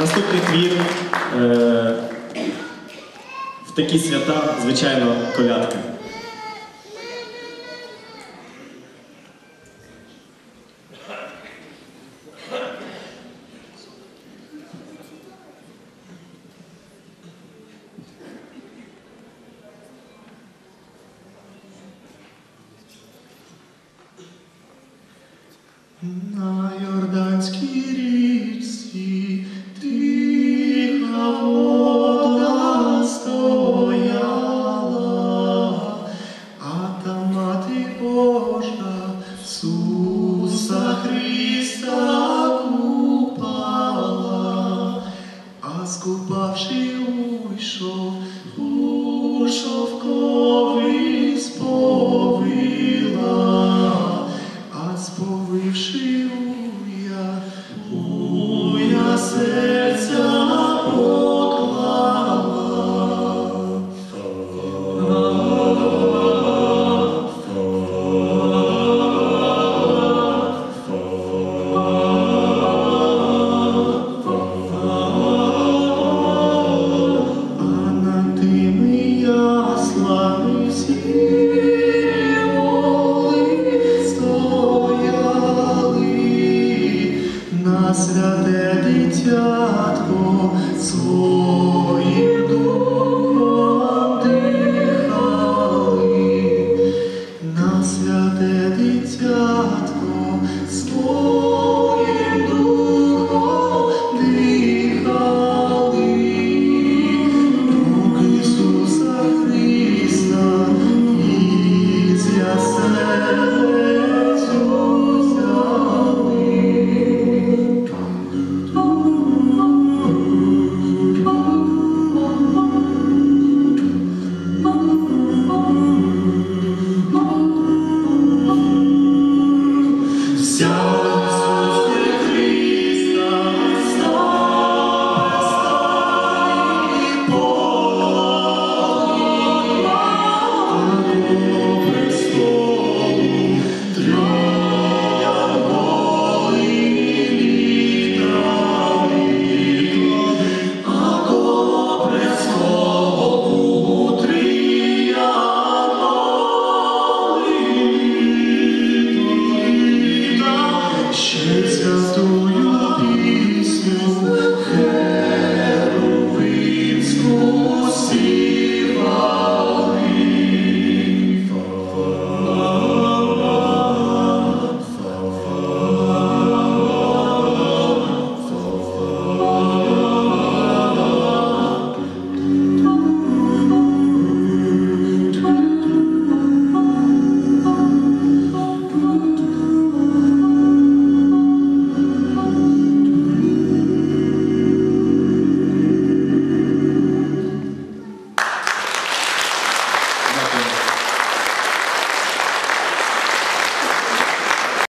Наступний твір е, в такі свята, звичайно, колядка. На Йорданській річці Божа Суса Христа купала, а скупа She